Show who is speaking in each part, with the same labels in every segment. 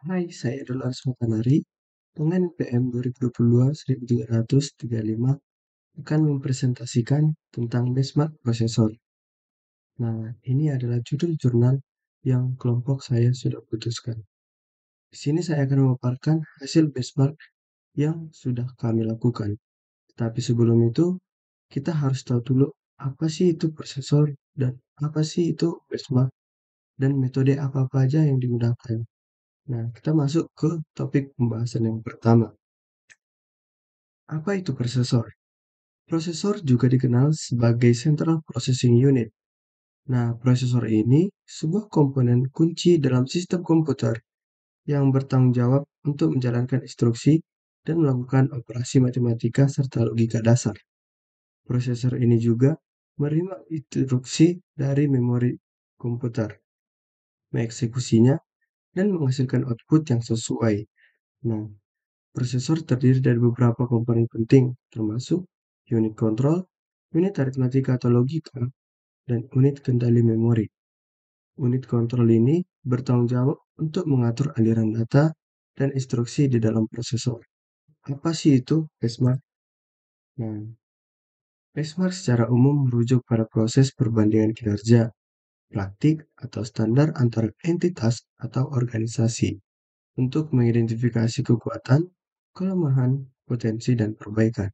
Speaker 1: Hai, saya Dolar Sokanari dengan PM 2022-1335 akan mempresentasikan tentang benchmark prosesor. Nah, ini adalah judul jurnal yang kelompok saya sudah putuskan. Di sini saya akan memaparkan hasil benchmark yang sudah kami lakukan. Tapi sebelum itu, kita harus tahu dulu apa sih itu prosesor dan apa sih itu benchmark dan metode apa-apa aja yang digunakan. Nah, kita masuk ke topik pembahasan yang pertama. Apa itu prosesor? Prosesor juga dikenal sebagai Central Processing Unit. Nah, prosesor ini sebuah komponen kunci dalam sistem komputer yang bertanggung jawab untuk menjalankan instruksi dan melakukan operasi matematika serta logika dasar. Prosesor ini juga menerima instruksi dari memori komputer, mengeksekusinya, dan menghasilkan output yang sesuai. Nah, prosesor terdiri dari beberapa komponen penting, termasuk unit kontrol, unit aritmatika atau logika, dan unit kendali memori. Unit kontrol ini bertanggung jawab untuk mengatur aliran data dan instruksi di dalam prosesor. Apa sih itu benchmark? Nah, benchmark secara umum merujuk pada proses perbandingan kinerja, praktik, atau standar antara entitas atau organisasi untuk mengidentifikasi kekuatan, kelemahan, potensi, dan perbaikan.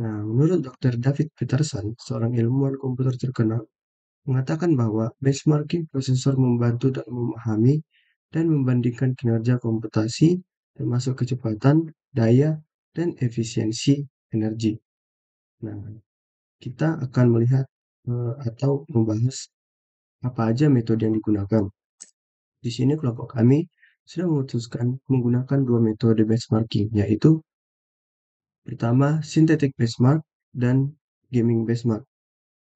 Speaker 1: Nah, menurut Dr. David Peterson, seorang ilmuwan komputer terkenal, mengatakan bahwa benchmarking prosesor membantu dalam memahami dan membandingkan kinerja komputasi termasuk kecepatan, daya, dan efisiensi energi. Nah, kita akan melihat uh, atau membahas apa aja metode yang digunakan. Di sini kelompok kami sudah memutuskan menggunakan dua metode benchmarking, yaitu pertama synthetic benchmark dan gaming benchmark.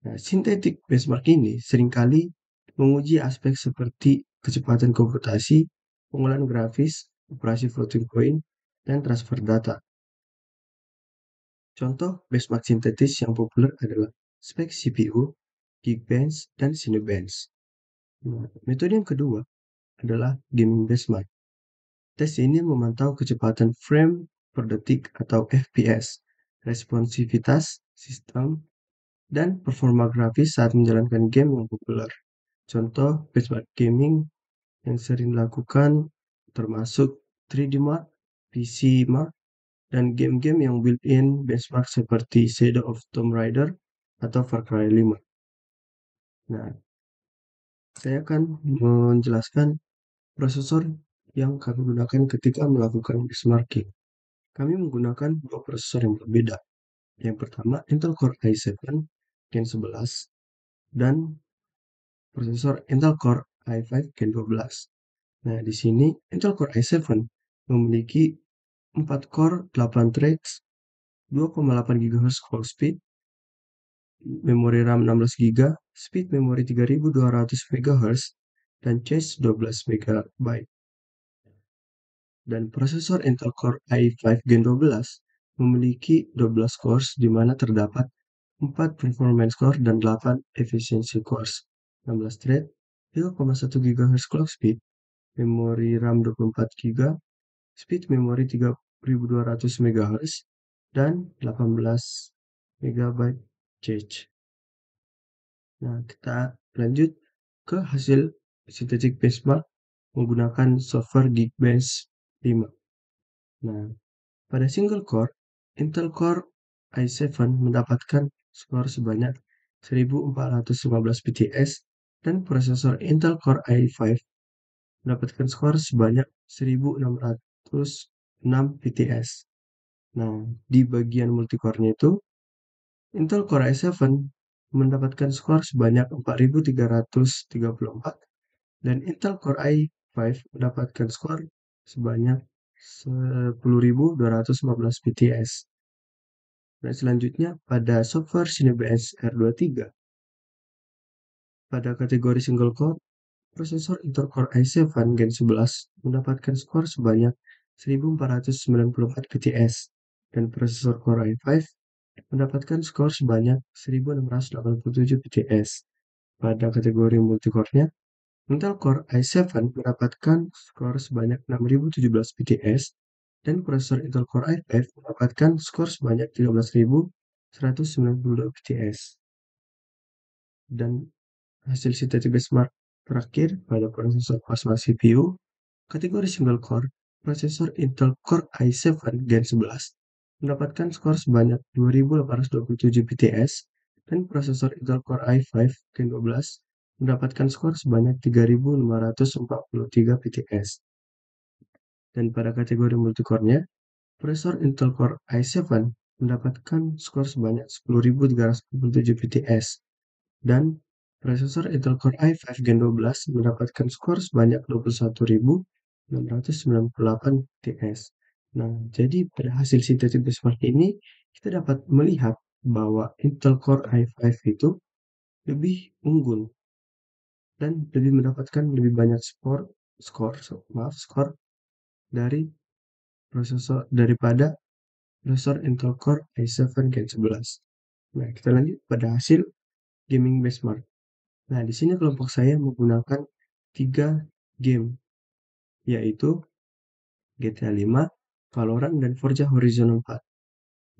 Speaker 1: Nah, synthetic benchmark ini sering kali menguji aspek seperti kecepatan komputasi, pengolahan grafis, operasi floating point, dan transfer data. Contoh benchmark sintetis yang populer adalah spek CPU, Geekbench, dan Cinebench. Nah, metode yang kedua adalah gaming benchmark. Tes ini memantau kecepatan frame per detik atau FPS, responsivitas sistem, dan performa grafis saat menjalankan game yang populer. Contoh benchmark gaming yang sering dilakukan termasuk 3D Mark, PC Mark, dan game-game yang built-in benchmark seperti Shadow of Tomb Raider atau Far Cry 5. Nah, saya akan menjelaskan prosesor yang kami gunakan ketika melakukan benchmarking. Kami menggunakan dua prosesor yang berbeda. Yang pertama, Intel Core i7 Gen 11 dan prosesor Intel Core i5 Gen 12. Nah, di sini Intel Core i7 memiliki 4 core, 8 threads, 2,8 GHz clock speed, memori RAM 16 GB, speed memori 3200 MHz, dan cache 12 MB. Dan prosesor Intel Core i5 Gen 12 memiliki 12 cores di mana terdapat 4 performance core dan 8 efficiency cores, 16 thread, 3,1 GHz clock speed, memori RAM 24 GB, speed memori 3200 MHz, dan 18 MB cache. Nah, kita lanjut ke hasil synthetic benchmark menggunakan software Geekbench 5. Nah, pada single core, Intel Core i7 mendapatkan skor sebanyak 1415 PTS dan prosesor Intel Core i5 mendapatkan skor sebanyak 1606 PTS. Nah, di bagian multicore-nya itu, Intel Core i7 mendapatkan skor sebanyak 4334 dan Intel Core i5 mendapatkan skor sebanyak 10.215 PTS. Dan selanjutnya pada software Cinebench R23 pada kategori single core prosesor Intel Core i7 Gen 11 mendapatkan skor sebanyak 1494 PTS dan prosesor Core i5 mendapatkan skor sebanyak 1687 PTS. Pada kategori multicore-nya, Intel Core i7 mendapatkan skor sebanyak 6017 PTS dan prosesor Intel Core i5 mendapatkan skor sebanyak 13192 PTS. Dan hasil sintetik benchmark terakhir pada prosesor plasma CPU kategori single core, prosesor Intel Core i7 Gen 11 mendapatkan skor sebanyak 2827 PTS dan prosesor Intel Core i5 Gen 12 mendapatkan skor sebanyak 3543 PTS. Dan pada kategori multicore-nya, prosesor Intel Core i7 mendapatkan skor sebanyak 10.347 PTS dan prosesor Intel Core i5 Gen 12 mendapatkan skor sebanyak 21.698 PTS. Nah, jadi pada hasil sintetik benchmark ini kita dapat melihat bahwa Intel Core i5 itu lebih unggul dan lebih mendapatkan lebih banyak skor skor maaf skor dari prosesor daripada prosesor Intel Core i7 Gen 11. Nah, kita lanjut pada hasil gaming benchmark. Nah, di sini kelompok saya menggunakan tiga game, yaitu GTA 5, Valorant, dan Forza Horizon 4.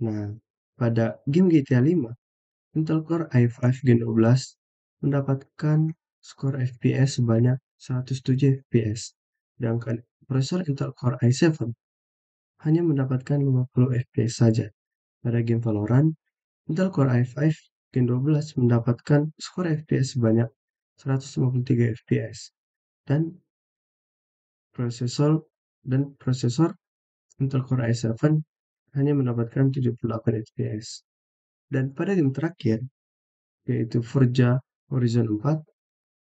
Speaker 1: Nah, pada game GTA 5, Intel Core i5 Gen 12 mendapatkan skor FPS sebanyak 107 FPS, sedangkan prosesor Intel Core i7 hanya mendapatkan 50 FPS saja. Pada game Valorant, Intel Core i5 Gen 12 mendapatkan skor FPS sebanyak 153 FPS dan prosesor dan prosesor Intel Core i7 hanya mendapatkan 78 fps. Dan pada game terakhir, yaitu Forza Horizon 4,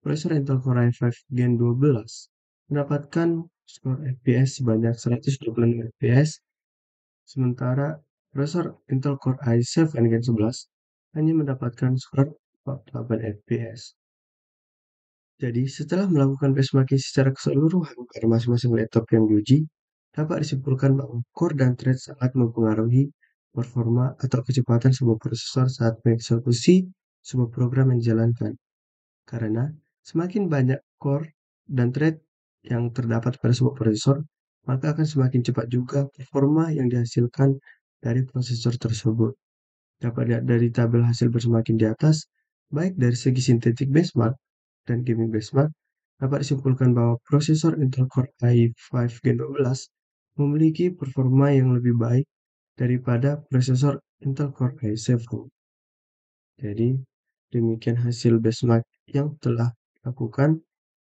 Speaker 1: prosesor Intel Core i5 Gen 12 mendapatkan skor FPS sebanyak 126 fps, sementara prosesor Intel Core i7 Gen 11 hanya mendapatkan skor 48 fps. Jadi, setelah melakukan benchmarking secara keseluruhan pada masing-masing laptop yang diuji, dapat disimpulkan bahwa core dan thread sangat mempengaruhi performa atau kecepatan sebuah prosesor saat mengeksekusi sebuah program yang dijalankan. Karena semakin banyak core dan thread yang terdapat pada sebuah prosesor, maka akan semakin cepat juga performa yang dihasilkan dari prosesor tersebut. Dapat dilihat dari tabel hasil bersemakin di atas, baik dari segi sintetik benchmark dan gaming benchmark, dapat disimpulkan bahwa prosesor Intel Core i5 Gen 12 memiliki performa yang lebih baik daripada prosesor Intel Core i7. Jadi, demikian hasil benchmark yang telah dilakukan.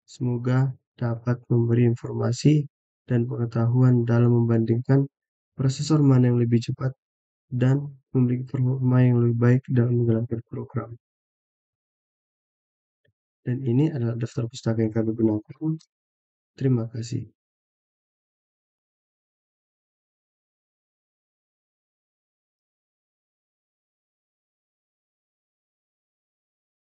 Speaker 1: Semoga dapat memberi informasi dan pengetahuan dalam membandingkan prosesor mana yang lebih cepat dan memiliki performa yang lebih baik dalam menjalankan program. Dan ini adalah daftar pustaka yang kami gunakan. Terima kasih.